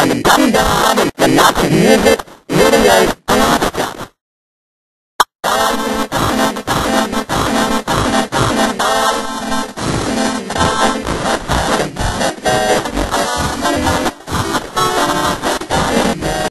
and gumdrop and